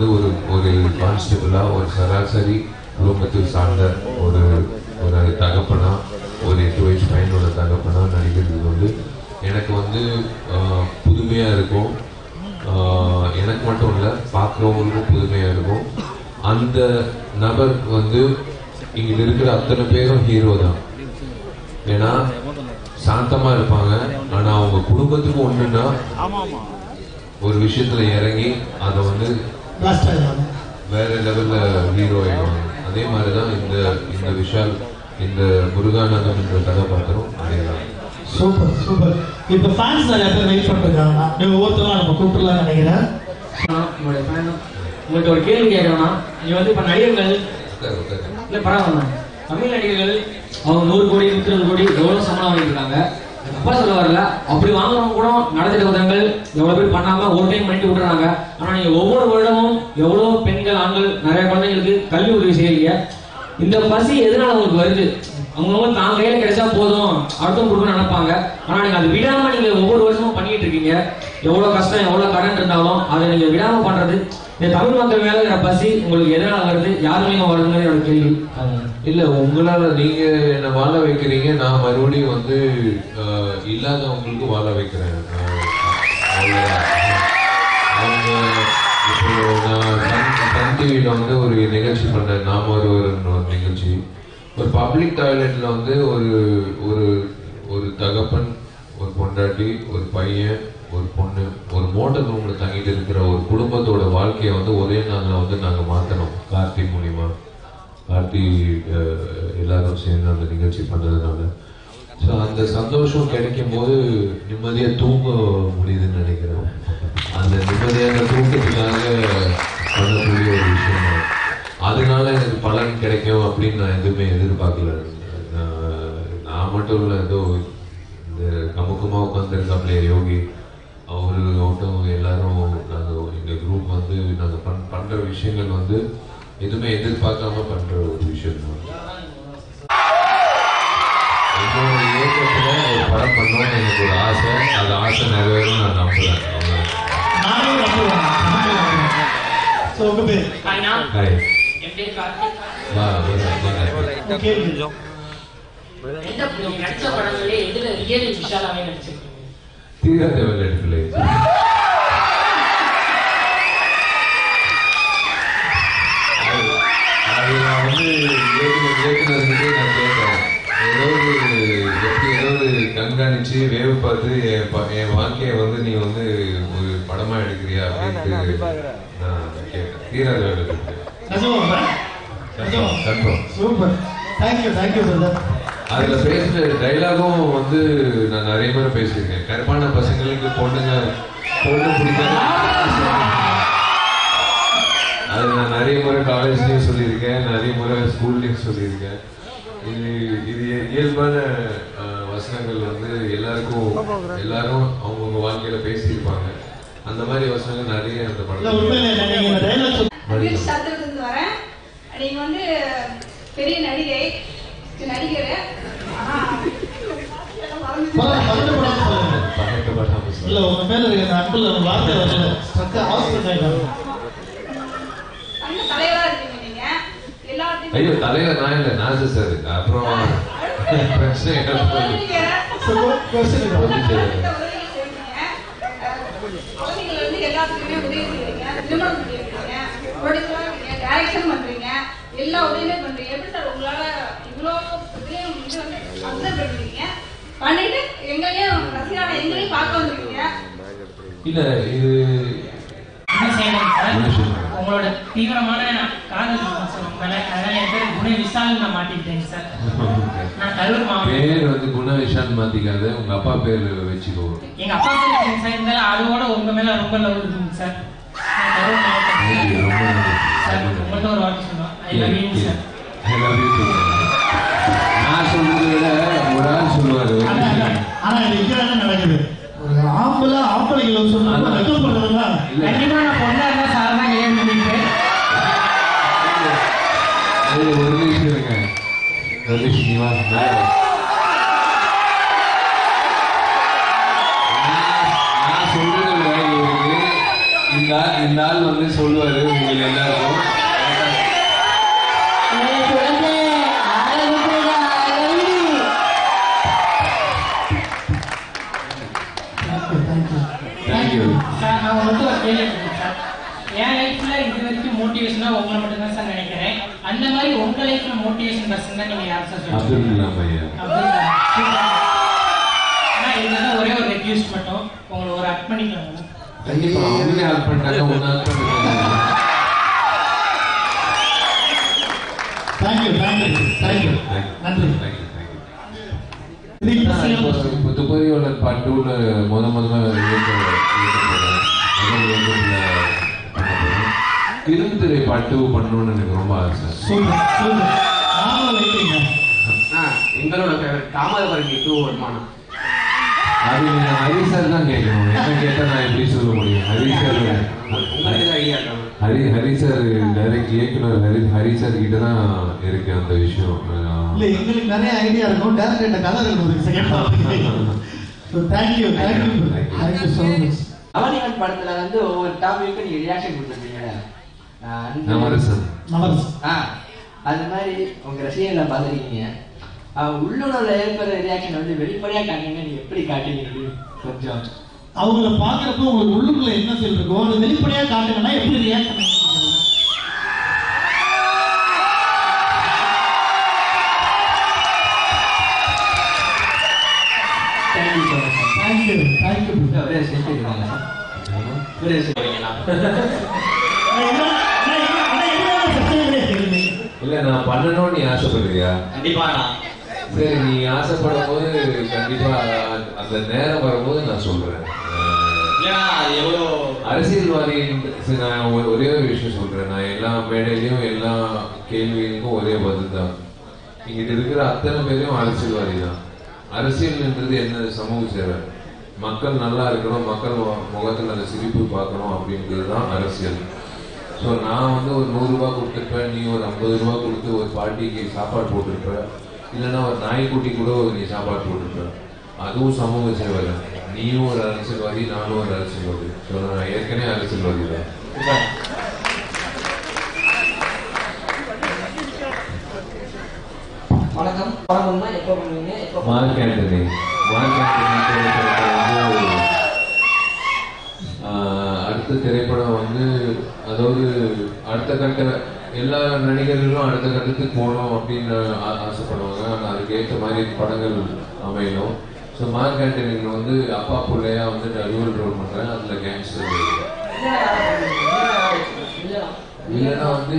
வந்து ஒரு ஒரு கான்ஸ்டபிளா ஒரு சராசரி குடும்பத்தை சார்ந்த ஒரு ஒரு தகப்பனா ஒரு எட்டு வயசு பையனோட தகப்பனா நடிக்கிறது வந்து எனக்கு வந்து ஆஹ், புதுமையா இருக்கும். எனக்கு மட்டும் இல்லை பார்க்குறவங்களுக்கும் புதுமையா இருக்கும். அந்த நபர் வந்து இங்க இருக்கிற அத்தனை பேரும் ஹீரோ தான். ஏன்னா சாந்தமா இருப்பாங்க. ஆனா அவங்க குடும்பத்துக்கு ஒண்ணுன்னா ஒரு விஷயத்துல இறங்கி அதை வந்து லாஸ்ட் வேற லெவல்ல ஹீரோ ஆயிடுவாங்க. அதே மாதிரிதான் இந்த இந்த விஷால் இந்த முருகானந்தம் என்ற கதாபாத்திரம் அதேதான். சூப்பர் சூப்பர் இப்போ ஃபேன்ஸ் நிறைய பேர் வெயிட் பண்ணிருக்காங்க நீங்க ஒவ்வொருத்தரும் நம்ம கூப்பிடலாம்னு நினைக்கிறேன். உங்களுடைய. உங்கள்கிட்ட ஒரு கேள்வி கேட்கணும்னா நீ வந்து இப்ப நடிகர்கள். இல்ல பரவாயில்ல. தமிழ் நடிகர்கள் அவங்க நூறு கோடி நூற்றி கோடி எவ்வளவு சம்பளம் வாங்கிட்டு இருக்காங்க அப்பா சொல்ல வரல அப்படி வாங்குறவங்க கூட நலத்திட்ட உதவிகள் எவ்வளவு பேர் பண்ணாம ஒரு டைம் பண்ணிட்டு விட்டுறாங்க. ஆனா நீங்க ஒவ்வொரு வருடமும் எவ்வளவு பெண்கள் ஆண்கள் நிறைய குழந்தைங்களுக்கு கல்வி உதவி செய்யறீங்க இந்த பசி எதனால உங்களுக்கு வருது? அவங்கவுங்க தான் கையில கிடைச்சா போதும் அடுத்தவங்க கொடுக்க நினைப்பாங்க. ஆனா நீங்க அது விடாம நீங்க ஒவ்வொரு வருஷமும் பண்ணிட்டு இருக்கீங்க. எவ்வளவு கஷ்டம் எவ்வளவு கடன் இருந்தாலும் அதை நீங்க விடாம பண்றது. இந்த தமிழ் மக்கள் மேல பசி உங்களுக்கு எதனால வருது? யார் மூலியமா வருதுங்கிறது என்னோட கேள்வி. இல்ல உங்களால நீங்க என்ன வாழ வைக்கிறீங்க நான் மறுபடியும் வந்து இல்லாதவங்களுக்கு வாழ வைக்கிறேன். அவங்க இப்போ நான் சன் சன் டிவியில் வந்து ஒரு நிகழ்ச்சி பண்ணேன். நாம ஒருவர்னு ஒரு நிகழ்ச்சி. ஒரு பப்ளிக் டாய்லெட்ல வந்து ஒரு ஒரு ஒரு தகப்பன் ஒரு பொண்டாட்டி ஒரு பையன் ஒரு பொண்ணு ஒரு மோட்டர் ரூம்ல தங்கிட்டு இருக்கிற ஒரு குடும்பத்தோட வாழ்க்கையை வந்து ஒரே நாளில் வந்து நாங்கள் மாற்றணும் கார்த்தி மூலிமா கார்த்தி எல்லாரும் சேர்ந்து அந்த நிகழ்ச்சி பண்ணதுனால ஸோ அந்த சந்தோஷம் கிடைக்கும் போது நிம்மதியாக தூங்க முடியுதுன்னு நினைக்கிறேன். அந்த நிம்மதியான தூக்கத்துக்காக பண்ணக்கூடிய ஒரு விஷயம் அதனால எனக்கு பலன் கிடைக்கும் அப்படின்னு நான் எதுவுமே எதிர்பார்க்கல. நான் மட்டும் இல்லை ஏதோ இந்த கமுக்கமாக உட்காந்துருக்காப்ல யோகி. அவரு மட்டும் எல்லாரும் நாங்கள் எங்கள் குரூப் வந்து நாங்கள் பண் பண்ணுற விஷயங்கள் வந்து எதுவுமே எதிர்பார்க்காம பண்ணுற ஒரு விஷயம் தான். என்னோட இயக்கத்துல ஒரு படம் பண்ணணும்னு எனக்கு ஒரு ஆசை. அந்த ஆசை நிறைவேறும் நான் நம்புறேன். அவ்வளவுதான். நானே நம்புவேன் கண்காணிச்சு வேவு பார்த்து என் வாழ்க்கையை வந்து நீ வந்து ஒரு படமா எடுக்கிறியா? அப்படின்ட்டு நான் கேட்டேன். தீராத சூப்பர். தேங்க்யூ தேங்க்யூ பிரதர் அதுல பேசுற டைலாகும் வந்து நான் நிறைய முறை பேசியிருக்கேன். கருப்பான பசங்களுக்கு பொண்ணுங்க பொண்ணு பிடிக்காது. அது நான் நிறைய முறை காலேஜ்லயும் சொல்லியிருக்கேன். நிறைய முறை ஸ்கூல்லயும் சொல்லியிருக்கேன். இது இது இயல்பான வசனங்கள் வந்து எல்லாருக்கும் எல்லாரும் அவங்கவுங்க வாழ்க்கையில பேசியிருப்பாங்க. அந்த மாதிரி வசனங்கள் நிறைய அந்த படத்துல வரேன். நீங்க வந்து பெரிய நடிகை நடிகர். இல்ல. உங்க மேல இருக்க அன்புல வார்த்தை வரல சத்த ஹாஸ்பிட்டல் தலைவரா ஐயோ தலையில நான் இல்லை நாசு சார். அப்புறம் வந்து எல்லாத்துக்குமே உதவி செய்யறீங்க திருமணம் பண்ணிருக்கீங்க டைரக்ஷன் பண்றீங்க எல்லா உதவியுமே பண்றீங்க எப்படி சார் உங்களால இவ்வளோ இதுலயும் அப்சர்வ் பண்ணுறீங்க பண்ணிட்டு எங்களையும் எங்களையும் பார்க்க வந்துருக்கீங்க இல்ல இது சார் உங்களோட தீவிரமான காதல் பாசம் அதனால என் பேர் குண நான் மாட்டிக்கிட்டேங்க சார். பேர் வந்து குண விஷால் மாத்திக்காத உங்க அப்பா பேர் வச்சுக்கோ. எங்க அப்பா பேர் சார். இருந்தாலும் அதோட உங்க மேல ரொம்ப லவ் இருக்குங்க சார். நான் லவ் சொல்றதை விட ஒரு ஆள் சொல்லுவாரு. ஆனா நடக்குது? ஒரு ஆம்பளை ஆம்பளைகள் சொன்னா வெக்கம் பண்றதுன்னா இல்ல. கண்டிப்பா நான் பொண்ணா இருந்தா சார் தான் ஏய், ஒரு நிமிஷம் இருங்க. Early Niwan Nice. நான் சொல்றதுல இவருக்கு இந்த ஆள் வந்து சொல்லுவாரு உங்களுக்கு எல்லாருக்கும் மோட்டிவேஷன் பர்சன் தான் நீங்க யார் சார் அப்துல் கலாம் ஐயா அப்படிங்களா? சூப்பர். ஆனா இதுல ஒரே ஒரு ரெக்யூஸ்ட் மட்டும். உங்களை ஒரு அட் பண்ணிக்கலாம் கண்டிப்பா அவங்களே ஹெல்ப் பண்ணிட்டாங்க ஒன்னு ஹெல்ப் பண்ணிட்டாங்க thank you thank you thank you நன்றி தேங்க்யூ தேங்க்யூ இது interesting-ஆன இப்போ question. இப்போ துப்பறியோட பார்ட் டூல முத முதல்ல இயக்க இயக்க போறேன் முதல் இயக்கத்துல பண்ண போறேன் திரும்புத்திரை பார்ட் டூ பண்ணணும்னு எனக்கு ரொம்ப ஆசை. வெயிட்டிங்க ஆ, எங்களோட ஃபேவரட் தாமரபரணி டூ வருமானம் அது நீங்க ஹரி சார் தான் கேட்கணும். என்ன கேட்டா நான் எப்படி சொல்ல முடியும்? ஹரி சார் உங்களுக்கு idea Hari Hari sir direct இயக்குனர் ஹரி ஹரி சார் கிட்ட தான் இருக்கு அந்த விஷயம். இல்ல எங்களுக்கு நிறைய ஐடியா இருக்கும். டேரக்டர் கதை இருக்கும் second so thank you thank you thank you so much Avan Ivan படத்துல வந்து ஒவ்வொரு டாபிக்கும் நீங்க ரியாக்ஷன் அன்பு- நவரசன். நவரஸ் ஆ. அது மாதிரி உங்க ரசிகர்களை பார்த்துருக்கீங்க. உள்ளுணர்வுல ஏற்படுற ரியாக்ஷன் வந்து வெளிப்படையா காட்டுங்க நீங்க எப்படி காட்டுவீங்க? கொஞ்சம். அவங்கள பாக்குறப்ப உங்களுக்கு உள்ளுக்குள்ள என்ன ஃபீல் இருக்கும் அது வெளிப்படையா காட்டுங்கன்னா எப்படி ரியாக்ட் தேங்க்யூ ஒரே இருக்காங்க. ஒரே செல்ஃபிங்களா இல்ல நான் பண்ணணும்னு நீ ஆசைப்படுறியா? கண்டிப்பா சரி நீ ஆசைப்படும் போது கண்டிப்பா அந்த- நேரம் வரும்போது நான் சொல்றேன். அரசியல்வாதி நான் ஒரே ஒரு விஷயம் சொல்றேன். நான் எல்லா மேடையிலயும் எல்லா கேள்விகளுக்கும் ஒரே பதில் தான். இங்கிட்ட இருக்கிற அத்தனை பேரும் அரசியல்வாதி தான். அரசியல்ன்றது என்ன? சமூக சேவை. மக்கள் நல்லா இருக்கணும் மக்கள் முகத்துல அந்த சிரிப்பு பார்க்கணும் அப்படின்றது தான் அரசியல். ஸோ நான் வந்து ஒரு நூறு ரூபாய் கொடுத்துருப்பேன் நீ ஒரு ஐம்பது ரூபாய் கொடுத்து ஒரு பாட்டிக்கு சாப்பாடு போட்டிருப்ப. இல்லைன்னா ஒரு நாய்க்குட்டி கூட ஒரு நீ சாப்பாடு போட்டிருப்ப. அதுவும் சமூக சேவை தான் நீயும் ஒரு அரசியல்வாதி நானும் ஒரு அரசியல்வாதி. ஸோ நான் ஏற்கனவே அரசியல்வாதி தான். வணக்கம். பணம்னா எப்போ பண்ணுவீங்க? எப்போ மார்க் ஆண்டனி. மார்க் ஆண்டனி திரைப்படத்தை வந்து ஆஹ், அடுத்த திரைப்படம் வந்து அதாவது அடுத்த கட்ட எல்லா நடிகர்களும் அடுத்த கட்டத்துக்கு போகணும் அப்படின்னு ஆசைப்படுவாங்க. ஆனால் அதுக்கு ஏற்ற மாதிரி படங்கள் அமையணும். ஸோ மார்க் ஆண்டனியில் வந்து அப்பா பிள்ளையா வந்து டல்வல் ரோல் பண்ணுறேன் அதில் கேங்ஸ்டர் இல்லைன்னா வந்து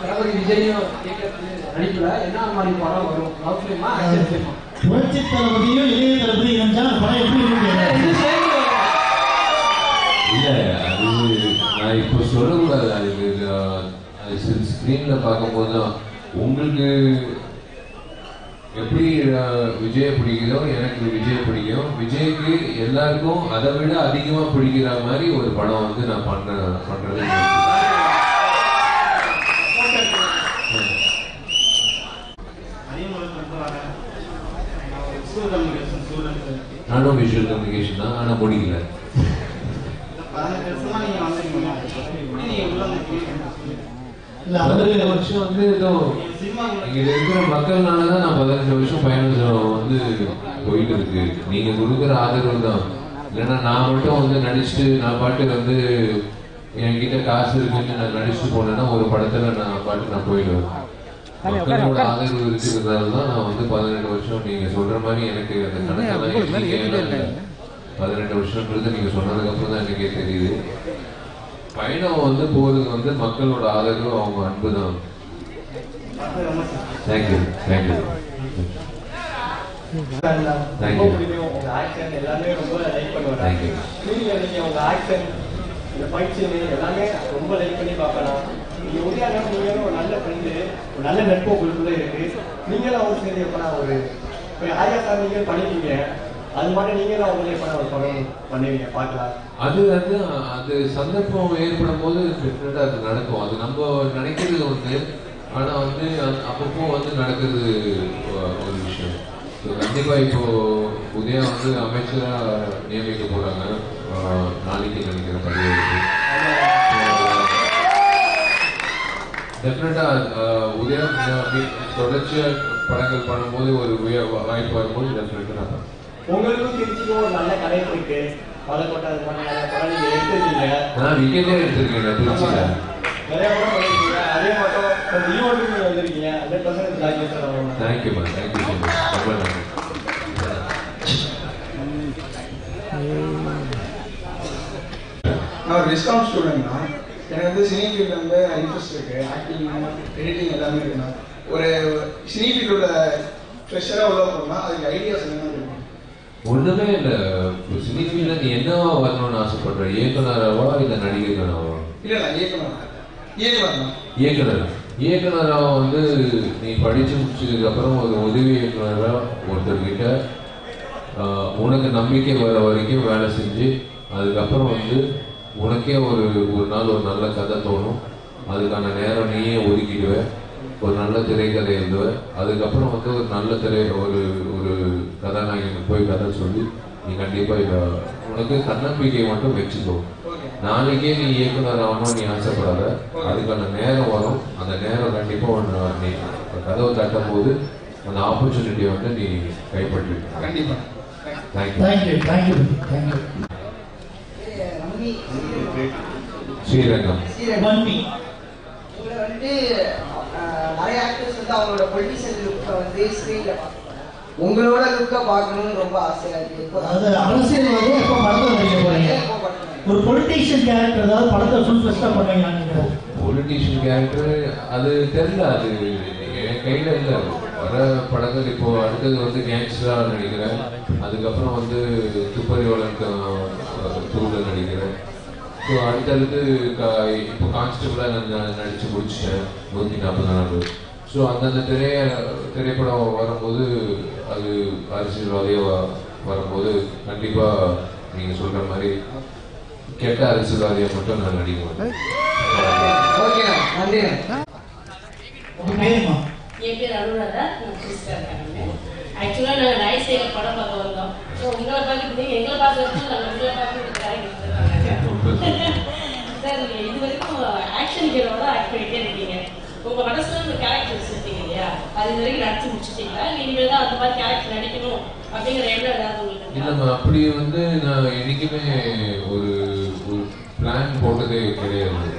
தளபதி விஜயும் நடிப்புல என்ன மாதிரி படம் வரும்? லவ் ஃபிலிமா ஆக்ஷன் ஃபிலிமா புரட்சி தளபதியும் இளைய தளபதி இருந்தா அந்த படம் எப்படி இருக்கு. இல்ல அது நான் இப்போ சொல்லக்கூடாது. அது அது ஸ்க்ரீன்ல பார்க்கும்போது தான். உங்களுக்கு எப்படி விஜயை பிடிக்குதோ எனக்கு விஜய் பிடிக்கும். விஜய்க்கு எல்லாருக்கும் அதை விட அதிகமா பிடிக்கிற மாதிரி ஒரு படம் வந்து நான் பண்ண பண்றது. நானும் விஷுவல் கம்யூனிகேஷன் தான் ஆனா முடிக்கல. பதினஞ்சு வருஷம் வந்து ஏதோ இங்க இருக்கிற மக்கள்னால தான் நான் பதினஞ்சு வருஷம் பயணம் வந்து போயிட்டு இருக்கு நீங்க கொடுக்குற ஆதரவு தான். இல்லைன்னா நான் மட்டும் வந்து நடிச்சுட்டு நான் பாட்டு வந்து என்கிட்ட காசு இருக்குன்னு நான் நடிச்சுட்டு போனேன்னா ஒரு படத்துல நான் பாட்டு நான் போயிடுவேன். மக்களோட ஆதரவு இருக்கிறதால தான் நான் வந்து பதினெட்டு வருஷம் நீங்க சொல்ற மாதிரி எனக்கு அந்த கணக்கெல்லாம். பதினெட்டு வருஷம்ன்றது நீங்க சொன்னதுக்கு அப்புறம் தான் எனக்கே தெரியுது. பயணம் வந்து போறதுக்கு வந்து மக்களோட ஆதரவு அவங்க அன்பு தான் தேங்க்யூ தேங்க்யூ எல்லாமே ரொம்ப லைக் பண்ணுவேன் தேங்க்யூ நீங்க உங்க ஆக்ஷன் இந்த எல்லாமே ரொம்ப லைக் பண்ணி பார்க்கலாம். நீங்க உதயானா நீங்களும் ஒரு நல்ல ஃப்ரெண்டு ஒரு நல்ல நட்பு உங்களுக்குள்ள இருக்கு. நீங்களும் அவங்க சேர்ந்து எப்பனா ஒரு இப்போ ஆயா சார் நீங்க பண்ணிருக்கீங்க. அது மட்டும் நீங்களும் அவங்களே எப்பனா ஒரு படம் பண்ணுவீங்க பார்க்கலாம். அது வந்து அது சந்தர்ப்பம் ஏற்படும் போது டெஃபினட்டா அது நடக்கும். அது நம்ம நினைக்கிறது ஒண்ணு ஆனால் வந்து அப்பப்போ வந்து நடக்கிறது ஒரு விஷயம். கண்டிப்பா இப்போ உதயா வந்து அமைச்சராக நியமிக்க போகிறாங்க நாளைக்கு நினைக்கிற பதவிக்கு டெஃபினட்டா உதயா தொடர்ச்சியா படங்கள் பண்ணும்போது ஒரு உய- வாய்ப்பு வரும்போது டெஃபினட்டா நான் உங்களுக்கும் திருச்சிக்கும் ஒரு நல்ல கனெக்ட் இருக்கு. மலைக்கோட்டை அது மாதிரி நிறைய படம் நீங்க எடுத்திருக்கீங்க. நான் விக்கெட்டே எடுத்திருக்கேன் திருச்சியில. நிறைய படம் பண்ணிருக்கீங்க. அதே மட்டும் நீங்க வந்திருக்கீங்க. Hundred percent lucky sir thank you ma'am thank you so much ரொம்ப நன்றி. நான் டிஸ்கவுண்ட் ஸ்டூடெண்ட் தான். எனக்கு வந்து சினி ஃபீல்டில் வந்து இன்ட்ரெஸ்ட் இருக்கு. ஆக்டிங் எடிட்டிங் எல்லாமே இருக்குண்ணா. ஒரு சினி ஃபீல்டோட ஃப்ரெஷராக உள்ள போனால் அதுக்கு ஐடியாஸ் என்னென்ன இருக்கும் ஒண்ணுமே இல்ல. சினி ஃபீல்ட்ல நீ என்னவா வரணும்னு ஆசைப்படுற? இயக்குனராவா இல்ல நடிகர்களாவா இல்லை நான் இயக்குனர் இயக்குனர். இயக்குனர் வந்து நீ படிச்சு முடிச்சதுக்கு அப்புறம் ஒரு உதவி இயக்குனரா ஒருத்தர்கிட்ட உனக்கு நம்பிக்கை வர வரைக்கும் வேலை செஞ்சு அதுக்கப்புறம் வந்து உனக்கே ஒரு ஒரு நாள் ஒரு நல்ல கதை தோணும். அதுக்கான நேரம் நீயே ஒதுக்கிடுவ. ஒரு நல்ல திரைக்கதை எழுதுவ. அதுக்கப்புறம் வந்து ஒரு நல்ல திரை ஒரு ஒரு கதாநாயகனுக்கு போய் கதை சொல்லி நீ கண்டிப்பா இத உனக்கு தன்னம்பிக்கை மட்டும் வச்சுக்கோ. நாளைக்கே நீ இயக்குனர் ஆகணும் நீ ஆசைப்படாத. அதுக்கான நேரம் வரும். அந்த நேரம் கண்டிப்பா ஒன்று நீ கதவை தட்டும் போது அந்த ஆப்பர்ச்சுனிட்டியை வந்து நீ கைப்பற்றி கண்டிப்பாக thank you thank you thank you thank you Srirangam. வண்டி உங்களை வந்து அஹ், நிறைய ஆக்டர்ஸ் வந்து அவங்களோட பொலிட்டிஷியன் லுக்கை வந்து ஸ்க்ரீன்ல உங்களோட லுக்கை பார்க்கணும்னு ரொம்ப ஆசையா இருக்கு. அதாவது எப்போ படத்தை நடிக்க போறீங்க? எப்போ பார்க்கணும் ஒரு பொலிட்டீஷியன் கேரக்டர் ஏதாவது படத்தை ஃபுல் ஃபெஸ்ட்டாக பண்ணுவீங்கன்னு பொலிட்டீஷியன் கேரக்டர் அது தெரியல அது என் கையில இல்ல. வர படங்கள் இப்போ அடுத்தது வந்து கேங்ஸ்டரா நடிக்கிறேன். அதுக்கப்புறம் வந்து துப்பறிவாளன் டூல நடிக்கிறேன். ஸோ அடுத்தடுத்து இப்போ கான்ஸ்டபிளா நான் நடிச்சு முடிச்சிட்டேன். நூற்றி நாற்பது நாள் ஸோ அந்தந்த திரைய திரைப்படம் வரும்போது அது அரசியல்வாதியாக வரும்போது கண்டிப்பா நீங்க சொல்ற மாதிரி கெட்ட அரசியல்வாதியை மட்டும் நான் நடிக்க மாட்டேன். என் பேர் அனுராதா நான் ஆக்சுவலாக நாங்கள் சைடில் படம் பார்க்க வந்தோம். ஸோ உங்களை பார்த்துட்டு எங்களை பார்த்து நாங்கள் உங்களை பார்த்து சார் இது வரைக்கும் ஆக்ஷன் ஹீரோட ஆக்ட் பண்ணிட்டே இருக்கீங்க. ஒரு இல்லையா? அது வரைக்கும் நடிச்சு முடிச்சிட்டீங்களா? இனிமேல் தான் அந்த மாதிரி கேரக்டர் நடிக்கணும் அப்படிங்கிற எண்ணம் ஏதாவது உங்களுக்கு இல்லைம்மா அப்படி வந்து நான் என்னைக்குமே ஒரு ஒரு பிளான் போட்டதே கிடையாது.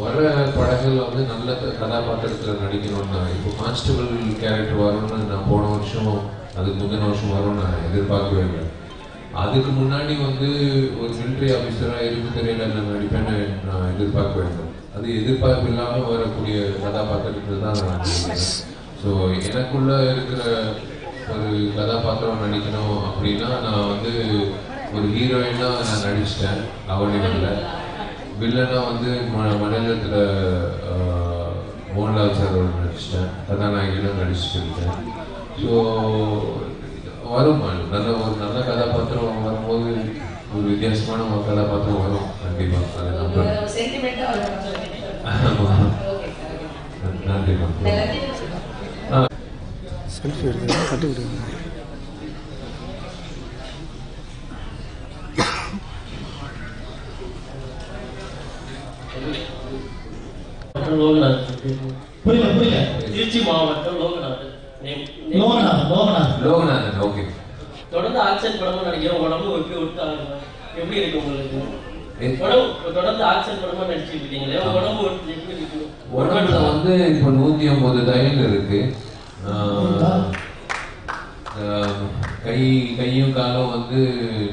வர படங்கள் வந்து நல்ல கதாபாத்திரத்தில் நடிக்கணும்னு நான் இப்போ கான்ஸ்டபிள் கேரக்டர் வரும்னு நான் போன வருஷம் அதுக்கு முந்தின வருஷம் வரும்னு நான் எதிர்பார்க்கவே இல்லை. அதுக்கு முன்னாடி வந்து ஒரு மிலிட்ரி ஆஃபீஸராக இருக்கு தெரியல நான் நடிப்பேன்னு நான் எதிர்பார்க்க வேண்டும். அது எதிர்பார்ப்பு இல்லாமல் வரக்கூடிய கதாபாத்திரத்தில் தான் நான் நடிக்கிறேன். ஸோ எனக்குள்ள இருக்கிற ஒரு கதாபாத்திரம் நடிக்கணும் அப்படின்னா நான் வந்து ஒரு ஹீரோயினா நான் நடிச்சிட்டேன் அவனிடம்ல வில்லனா வந்து ம- மலையாளத்துல மோகன்லால் சாரோட நடிச்சிட்டேன். கதாநாயகனும் நடிச்சிட்டு இருக்கேன். ஸோ வரும். நல்ல ஒரு நல்ல கதாபாத்திரம் வரும்போது ஒரு வித்தியாசமான ஒரு கதாபாத்திரம் வரும். கண்டிப்பா. அதை நம்புறேன் ஒரு சென்டிமெண்ட்டாக ஒரு படம் சொல்லுங்க ஆமா. ஓகே சார் நன்றி மேம் எல்லாத்தையும் ஆ. செல்ஃபி எடுத்து கட்டி விடுங்க புரியல புரியல. திருச்சி மாவட்டம் Loganathan. Name. Name. Loganath Loganath Loganathan okay தொடர்ந்து ஆக்ஷன் படமும் நடிக்கிறோம் உடம்பு எப்படி விட்டு எப்படி இருக்கு உங்களுக்கு? தொடர்ந்து ஆக்ஷன் படமா நடிச்சுட்டு இருக்கீங்களே. உடம்பு எப்படி இருக்கு? உடம்புல வந்து இப்போ நூத்தி ஐம்பது தையல் இருக்கு. கை கையும் காலும் வந்து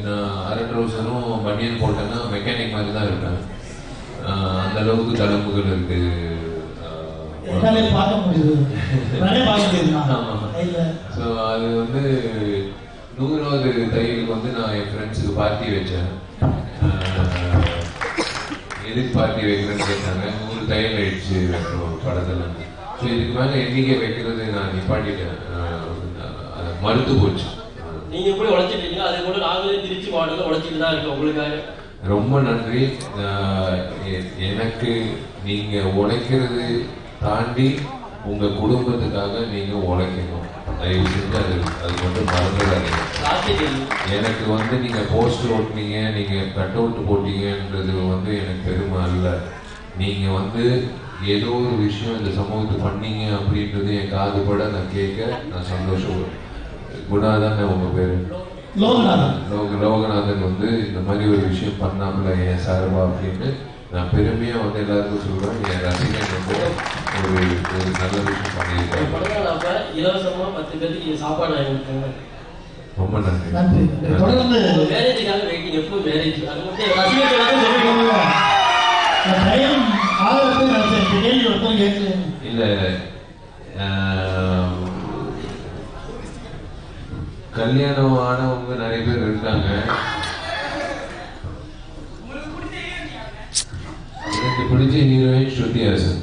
நான் அரை ட்ரௌசரும் பனியன் போட்டேன்னா மெக்கானிக் மாதிரி தான் இருப்பேன். அந்த அளவுக்கு தழும்புகள் இருக்கு. ஆஹ், என்னாலே பார்க்க முடியுது. நிறைய பார்க்க. இல்ல. ஸோ அது வந்து நூறாவது தையலுக்கு வந்து நான் என் ஃப்ரெண்ட்ஸுக்கு பார்ட்டி வச்சேன். எதுக்கு பார்ட்டி வைக்கிறேன்னு கேட்டாங்க. நூறு தையல் ஆயிடுச்சு வைக்கணும் படத்தில். ஸோ இதுக்கு மேலே எண்ணிக்கை வைக்கிறது நான் நிப்பாட்டிட்டேன். ஆஹ், அது மறுத்து போச்சு. நீங்க எப்படி உழைச்சிட்டு இருக்கீங்க அதே போல நாங்களே திருச்சி மாவட்டத்தில் உழைச்சிட்டு தான் இருக்கோம் உங்களுக்காக. ரொம்ப நன்றி. எனக்கு நீங்க உழைக்கிறது தாண்டி உங்க குடும்பத்துக்காக நீங்க உழைக்கணும். தயவு செஞ்சு அது அது மட்டும் மறந்துடாதீங்க. எனக்கு வந்து நீங்க போஸ்டர் ஓட்டுனீங்க நீங்க கட் அவுட் போட்டீங்கன்றது வந்து எனக்கு பெருமை அல்ல. நீங்க வந்து ஏதோ ஒரு விஷயம் இந்த சமூகத்துக்கு பண்ணீங்க அப்படின்றது என் காது பட நான் கேட்க நான் சந்தோஷம். குணா தானே உங்க பேரு? லோகநாதன். லோக லோகநாதன் வந்து இந்த மாதிரி ஒரு விஷயம் பண்ணாமல என் சார்பா அப்படின்னு நான் பெருமையா வந்து எல்லாருக்கும் சொல்றேன். என் ரசிகன் ஒரு ஒரு நல்ல விஷயம் பண்ணியிருக்காங்க பத்து பேருக்கு சாப்பாடு வாங்கி கொடுத்தாங்க. ரொம்ப நன்றி. தொடர்ந்து மேரேஜுக்காக வெயிட்டிங் எப்போ மேரேஜ். அது மட்டும் ரசிகர்களுக்கு இல்ல கல்யாணம் ஆனவங்க நிறைய பேர் இருக்காங்க. எனக்கு பிடிச்ச ஹீரோயின் ஸ்ருதி ஹாசன்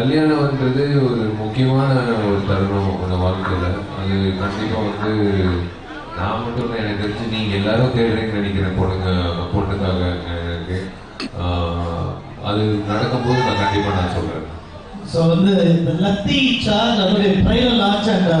கல்யாணம்ன்றது ஒரு முக்கியமான ஒரு தருணம் அந்த வாழ்க்கையில். அது கண்டிப்பா வந்து நான் மட்டும் இல்லை எனக்கு தெரிஞ்சு நீங்க எல்லாரும் தேடுறீங்கன்னு நினைக்கிறேன் பொண்ணுங்க பொண்ணுக்காக எனக்கு. ஆஹ், அது நடக்கும்போது நான் கண்டிப்பா நான் சொல்றேன். ஸோ வந்து இந்த லத்தி சார்ஜ் அதோடைய ட்ரைலர் ஆச்சு அந்த